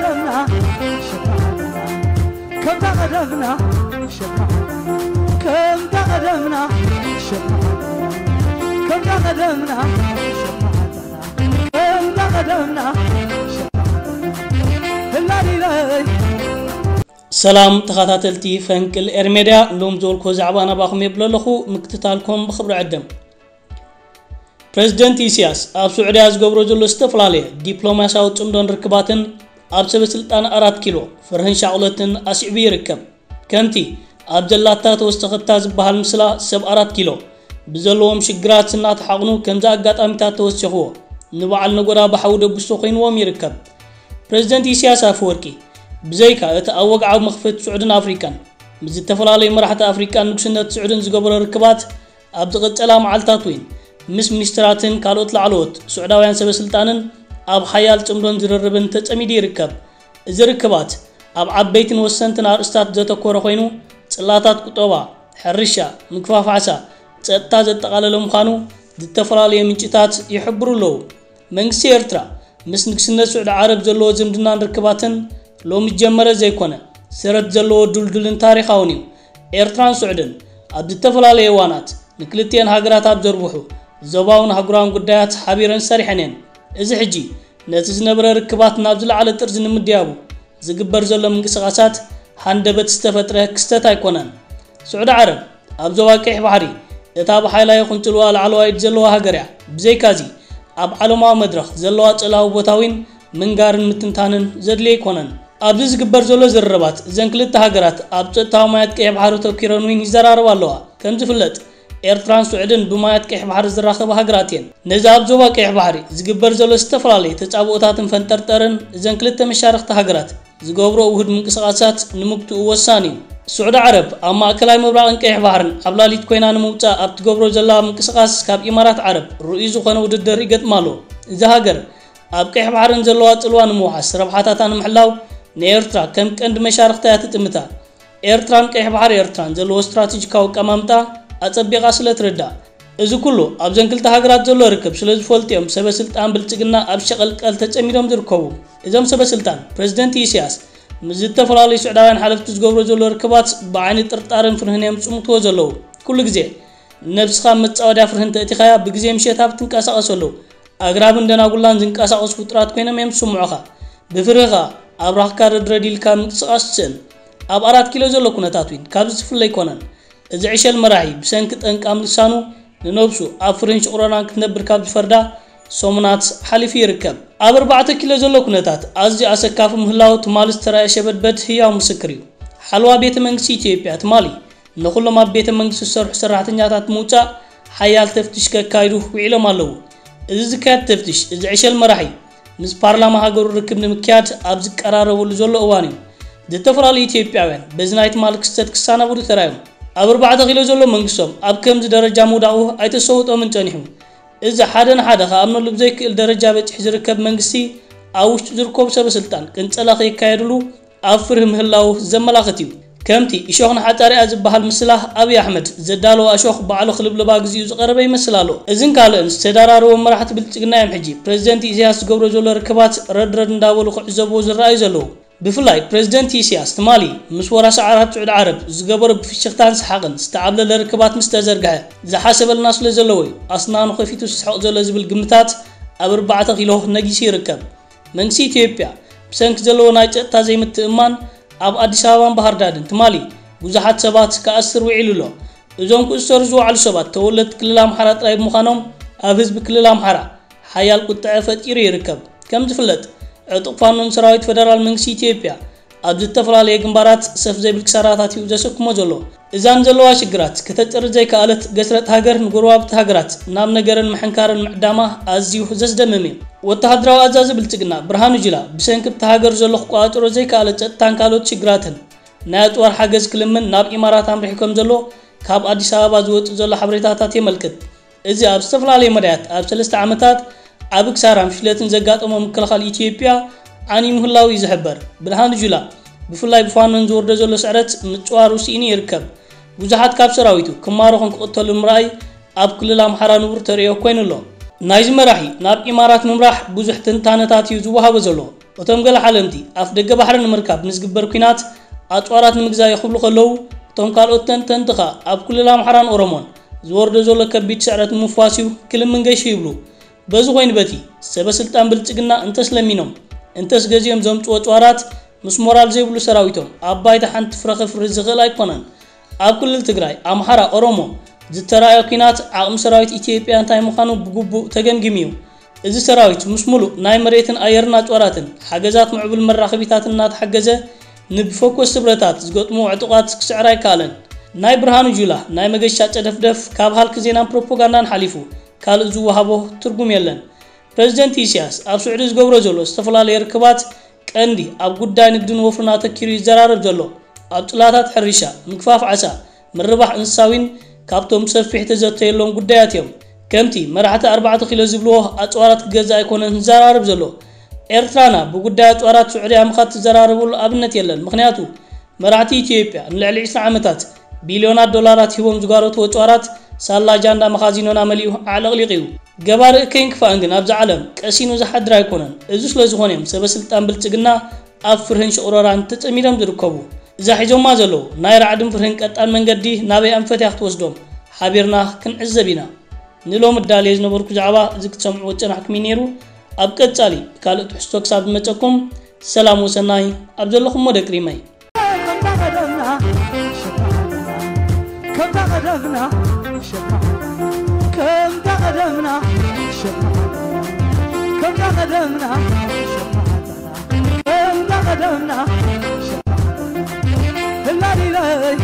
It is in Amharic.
قدمنا شفاعتنا كم تقدمنا شفاعتنا كم تقدمنا شفاعتنا كم تقدمنا شفاعتنا كم تقدمنا شفاعتنا هلا لي ሰላም ተኸታተልቲ ፈንቅል ኤርሜድያ ሎም ዝበልኮ ዛዕባ ናባኹም የብሎ ኣለኹ ምክትታልኩም ብክብሪ ዕድም ፕረዚደንት ኢሳያስ ኣብ ስዑድያ ዝገብሮ ዘሎ ዝተፈላለየ ዲፕሎማስያዊ ፅምዶን ርክባትን ኣብ ሰበስልጣን ኣራት ኪሎ ፍርህን ሻቁለትን ኣስዕቡ ይርከብ። ከምቲ ኣብ ዘላታ ተወሰኸታ ዝበሃል ምስላ ሰብ ኣራት ኪሎ ብዘለዎም ሽግራት እናተሓቕኑ ከምዚ ኣጋጣሚታት ተወሲኽዎ ንበዓል ነጎዳ ባሓዊ ደብሶ ኮይንዎም ይርከብ። ፕረዚደንት ኢሳያስ ኣፈወርቂ ብዘይካ እቲ ኣብ ወግዓዊ መኽፈት ስዑድን ኣፍሪካን ምስ ዝተፈላለዩ መራሕቲ ኣፍሪካን ንጉስነት ስዑድን ዝገበሮ ርክባት ኣብ ዝቐፀላ መዓልትታት ወይን ምስ ሚኒስትራትን ካልኦት ላዕለዎት ስዑዳውያን ሰበስልጣንን ኣብ ሓያል ፅምዶን ዝርርብን ተፀሚዱ ይርከብ። እዚ ርክባት ኣብ ዓበይትን ወሰንትን ኣርእስታት ዘተኮረ ኮይኑ ፅላታት ቁጠባ ሕርሻ ምክፋፋዕሳ ፀጥታ ዘጠቓለለ ምዃኑ ዝተፈላለዩ ምንጭታት ይሕብሩ ኣለዉ። መንግስቲ ኤርትራ ምስ ንግስነት ስዑድ ዓረብ ዘለዎ ዝምድናን ርክባትን ሎሚ ጀመረ ዘይኮነ ስረት ዘለዎ ዱልዱልን ታሪኻውን እዩ። ኤርትራን ስዑድን ኣብ ዝተፈላለዩ እዋናት ንክልቲአን ሃገራት ኣብ ዘርብሑ ዞባውን ሃገራውን ጉዳያት ሓቢረን ሰሪሐን እየን እዚ ሕጂ ነቲ ዝነበረ ርክባት ናብ ዝለዓለ ጥርዚ ንምድያቡ ዝግበር ዘሎ ምንቅስቓሳት ሃንደበት ዝተፈጥረ ክስተት ኣይኮነን። ስዑድ ዓረብ ኣብ ዞባ ቀይሕ ባሕሪ እታ ብሓይላ ይኹን ፅልዋ ዘለዋ ሃገር እያ ብዘይካዚ ኣብ ዓለማዊ መድረኽ ዘለዋ ፀላዊ ቦታዊን ምንጋርን ምትንታንን ዘድልየ ኣይኮነን። ኣብዚ ዝግበር ዘሎ ዝርርባት እዘን ክልተ ሃገራት ኣብ ፀጥታዊ ማያት ቀይሕ ባሕሪ ተኪረን እውን ይዘራረባ ኣለዋ። ከም ዝፍለጥ ኤርትራን ስዑድን ብማያት ቀይሕ ባሕሪ ዝራኸባ ሃገራት እየን። ነዚ ኣብ ዞባ ቀይሕ ባሕሪ ዝግበር ዘሎ ዝተፈላለዩ ተፃብኦታትን ፈንጠርጠርን እዘን ክልተ መሻርክቲ ሃገራት ዝገብሮ ውህድ ምንቅስቓሳት ንምግትኡ ወሳኒ እዩ። ስዑድ ዓረብ ኣብ ማእከላዊ ምብራቕን ቀይሕ ባሕርን ኣብ ላሊት ኮይና ንምውፃእ ኣብ ትገብሮ ዘላ ምንቅስቓስ ካብ ኢማራት ዓረብ ርኡይ ዝኾነ ውድድር ይገጥማ ኣሎ እዚ ሃገር ኣብ ቀይሕ ባሕርን ዘለዋ ፅልዋ ንምውሓስ ረብሓታታ ንምሕላው ንኤርትራ ከም ቀንዲ መሻርክታ እያ ትጥምታ ኤርትራን ቀይሕ ባሕሪ ኤርትራን ዘለዎ ስትራቴጂካዊ ቀማምጣ ኣፀቢቓ ስለ ትርዳእ እዚ ኩሉ ኣብዘን ክልተ ሃገራት ዘሎ ርክብ ስለ ዝፈልጡ እዮም ሰበስልጣን ብልፅግና ኣብ ሸቐልቀል ተፀሚዶም ዝርከቡ። እዞም ሰበስልጣን ፕረዚደንት ኢሳያስ ምስ ዝተፈላለዩ ስዑዳውያን ሓለፍቲ ዝገብሮ ዘሎ ርክባት ብዓይኒ ጥርጣርን ፍርህን እዮም ዝፅምትዎ ዘለዉ። ኩሉ ግዜ ነብስኻ መፃወድያ ፍርህን ተእቲኻያ ብግዜ ምሸት ኣብ ትንቀሳቐሰሉ። ኣግራብን ደናጉላን ዝንቀሳቐሱ ፍጡራት ኮይኖም እዮም ዝስምዑኻ ብፍርህኻ ኣብ ራኽካ ረድረዲልካ ምንቅስቓስ ትስእን ኣብ ኣራት ኪሎ ዘሎ ኩነታት ውን ካብዚ ዝፍለ ኣይኮነን እዚ ዕሸል መራሒ ብሰንኪ ጠንቃም ልሳኑ ንነብሱ ኣብ ፍርን ሽቁረናን ክትነብር ካብ ዝፈርዳ ሰሙናት ሓሊፉ ይርከብ። ኣብ 4 ኪሎ ዘሎ ኩነታት ኣዝዩ ኣሰካፊ ምህላው ትማሊ ዝተረኣየ ሸበድበድ ህያው ምስክር እዩ። ሓልዋ ቤተ መንግስቲ ኢትዮጵያ ትማሊ ንኩሎም ኣብ ቤተ መንግስቲ ዝሰርሑ ሰራሕተኛታት ምውፃእ ሓያል ተፍትሽ ከካይዱ ውዒሎም ኣለዉ። እዚ ዝካየድ ተፍትሽ እዚ ዕሸል መራሒ ምስ ፓርላማ ሃገሩ ርክብ ንምክያድ ኣብ ዝቀራረበሉ ዘሎ እዋን እዩ። ዝተፈላለዩ ኢትዮጵያውያን በዚ ናይ ትማሊ ክስተት ክሳናብዱ ተራዮም ኣብ 4 ኪሎ ዘሎ መንግስቶም ኣብ ከምዚ ደረጃ ምውዳቑ ኣይተሰውጦምን ፀኒሑ እዚ ሓደ ንሓደ ከኣምነሉ ብዘይክእል ደረጃ በፂሕ ዝርከብ መንግስቲ ኣብ ውሽጡ ዝርከቡ ሰበስልጣን ቅንፀላ ከይካየድሉ ኣብ ፍርህ ምህላው ዘመላኽት እዩ ከምቲ እሾኽ ንሓፃርያ ዝበሃል ምስላህ ኣብዪ ኣሕመድ ዘዳለወ እሾኽ ባዕሉ ክልብልባ ግዚኡ ዝቐረበ ይመስል ኣሎ እዝን ካልእን ዝተደራረቦም መራሕቲ ብልፅግና እዮም ሕጂ ፕረዚደንት ኢሳያስ ዝገብሮ ዘሎ ርክባት ረድረድ እንዳበሉ ክዕዘብዎ ዝረኣዩ ዘለዉ ብፍላይ ፕረዚደንት ኢሳያስ ትማሊ ምስ ወራሲ ዓራት ስዑድ ዓረብ ዝገበሮ ብፍሽኽታን ሰሓቕን ዝተዓብለለ ርክባት ምስ ተዘርግሐ ዝሓሰበልና ስለ ዘለዎ እዩ። ኣስናኑ ከፊቱ ዝስሕቕ ዘሎ ዝብል ግምታት ኣብ 4 ኪሎ ነጊሱ ይርከብ። መንግስቲ ኢትዮጵያ ብሰንኪ ዘለዎ ናይ ፀጥታ ዘይምትእማን ኣብ ኣዲስ ኣበባን ባህር ዳርን ትማሊ ብዙሓት ሰባት ክኣስር ውዒሉ ኣሎ እዞም ክእሰሩ ዝወዓሉ ሰባት ተወለድቲ ክልል ኣምሓራ ጥራይ ብምዃኖም ኣብ ህዝቢ ክልል ኣምሓራ ሓያል ቁጥዐ ፈጢሩ ይርከብ። ከም ዝፍለጥ ዕጡቕ ፋኖን ሰራዊት ፌደራል መንግስቲ ኢትዮጵያ ኣብ ዝተፈላለዩ ግንባራት ሰፍ ዘይብል ክሳራታት እዩ ዘሰክሞ ዘሎ። እዛን ዘለዋ ሽግራት ከተፅሪ ዘይከኣለት ገስረጥ ሃገር ንጎረባብቲ ሃገራት ናብ ነገርን ምሕንካርን ምዕዳማ ኣዝዩ ዘስደምም እዩ። ወተሃደራዊ ኣዛዚ ብልፅግና ብርሃኑ ጁላ ብሰንኪብቲ ሃገር ዘሎ ክቋፅሮ ዘይከኣለ ፀጥታን ካልኦት ሽግራትን ናይ ኣፅዋር ሓገዝ ክልምን ናብ ኢማራት ኣምሪሑ ከም ዘሎ ካብ ኣዲስ ኣበባ ዝወፅእ ዘሎ ሓበሬታታት የመልክት። እዚ ኣብ ዝተፈላለዩ መዳያት ኣብ ሰለስተ ዓመታት ኣብ ክሳራን ፍሽለትን ዘጋጠሞ ምክልኻል ኢትዮጵያ ዓንዩ ምህላው እዩ ዝሕበር ብርሃኑ ጁላ ብፍላይ ብፋኖን ዝወርዶ ዘሎ ስዕረት ምፅዋር ውስኢኒ ይርከብ። ብዙሓት ካብ ሰራዊቱ ክማረኹን ክቕተሉ ምርኣይ ኣብ ክልል ኣምሓራ ንቡር ተርእዮ ኮይኑ ኣሎ ናይዚ መራሒ ናብ ኢማራት ምምራሕ ብዙሕ ትንታነታት እዩ ዝወሃቦ ዘሎ። እቶም ገለ ሓለምቲ ኣፍ ደገ ባሕሪ ንምርካብ ንዝግበር ኩናት ኣፅዋራት ንምግዛእ ይኽብሉ ከለዉ እቶም ካልኦት ተንተንቲ ኸ ኣብ ክልል ኣምሓራን ኦሮሞን ዝወርዶ ዘሎ ከቢድ ስዕረት ምፍዋስ እዩ ክልምን ገይሹ ይብሉ ኮይኑ በቲ ሰበስልጣን ብልፅግና እንተስለሚኖም እንተስ ገዚኦም ዘምፅዎ ፅዋራት ምስ ሞራል ዘይብሉ ሰራዊቶም ኣብ ባይታ ሓንቲ ፍረ ክፍሪ ዝኽእል ኣይኮነን። ኣብ ክልል ትግራይ ኣምሓራ ኦሮሞ ዝተረኣዮ ኩናት ዓቕሚ ሰራዊት ኢትዮጵያ እንታይ ምዃኑ ብግቡእ ተገምጊም እዩ። እዚ ሰራዊት ምስ ሙሉእ ናይ መሬትን ኣየርና ጦራትን ሓገዛት ምዕቡል መራኸቢታት እናተሓገዘ ንብፎኮስ ስብረታት ዝገጥሙ ዕጡቓት ክስዕር ኣይከኣለን። ናይ ብርሃኑ ጁላ ናይ መገሻ ጨደፍደፍ ካብ ሃልኪ ዜናን ፕሮፓጋንዳን ሓሊፉ ካልእ ዝወሃቦ ትርጉም የለን። ፕረዚደንት ኢሳያስ ኣብ ስዑዲ ዝገብሮ ዘሎ ዝተፈላለየ ርክባት ቀንዲ ኣብ ጉዳይ ንግድን ወፍርን ኣተኪሩ ይዘራረብ ዘሎ። ኣብ ጥላታት ሕርሻ ምግፋፍ ዓሳ ምርባሕ እንስሳዊን ካብቶም ሰፊሕ ተዘተየሎም ጉዳያት እዮም። ከምቲ መራሕቲ 4 ኪሎ ዝብልዎ ኣፅዋራት ክገዛ ኣይኮነን ዝዘራርብ ዘሎ። ኤርትራና ብጉዳይ ኣፅዋራት ስዑድያ ምኻድ ትዘራረብሉ ኣብነት የለን። ምክንያቱ መራሕቲ ኢትዮጵያ ንልዕሊ 20 ዓመታት ቢልዮናት ዶላራት ሂቦም ዝጓረትዎ ኣፅዋራት سالا جاندا مخازينو نامليو على غليقيو جبار كين كفانغن أبز عالم كأسينو زحد رايكونن إزوس لزخونيم سبسلتان بلتقنا أفرهن شعراران تتأميرم دركبو زحيزو مازلو ناير عدم فرهن كتان من قدي نابي أنفتح توسدوم حبيرنا كن عزبنا نلوم الداليز نبركو زعبا زك تسمعو تنحك مينيرو أبكت سالي كالت حستوك ساب متكم سلام وسناي أبز اللهم مدكريمي كم تغدمنا شفعنا كم تقدمنا شفعنا كم تقدمنا شفعنا كم تقدمنا شفعنا هلا لي